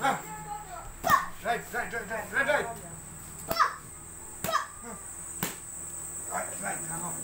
Right, right, right, right, right, right. Right, right, come on.